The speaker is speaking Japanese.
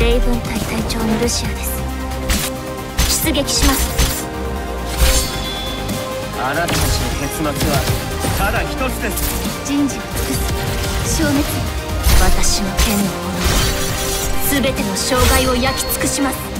レイブン隊隊長のルシアです。出撃します。あなたたちの結末はただ一つです。人事を尽くす消滅私の剣の炎全ての障害を焼き尽くします。